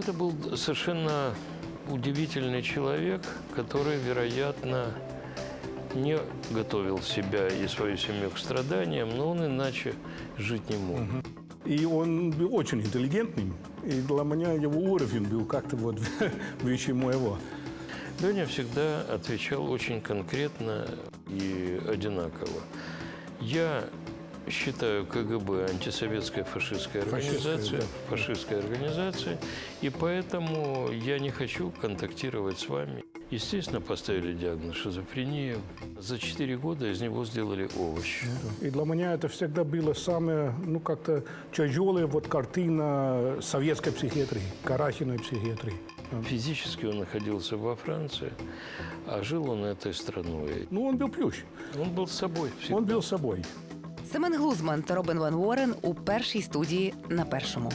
Это был совершенно удивительный человек, который, вероятно, не готовил себя и свою семью к страданиям, но он иначе жить не мог. И он был очень интеллигентным. И для меня его уровень был как-то вот выше моего. Леня всегда отвечал очень конкретно и одинаково. Я считаю КГБ антисоветской фашистской Фашистской, организацией, да. фашистской организацией, и поэтому я не хочу контактировать с вами. Естественно, поставили диагноз шизофрения. За 4 года из него сделали овощ. И для меня это всегда было самое, ну, как-то тяжелая вот картина советской психиатрии, Карахиной психиатрии. Физически он находился во Франции, а жил он этой страной. Ну, он был плющ. Он был с собой всегда. Он был собой. Семен Глузман та Робин Ван Уорен у першій студії на першому.